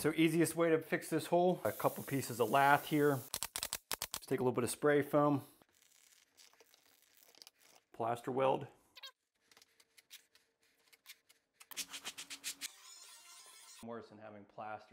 So easiest way to fix this hole, a couple pieces of lath here. Just take a little bit of spray foam, plaster weld. Worse than having plaster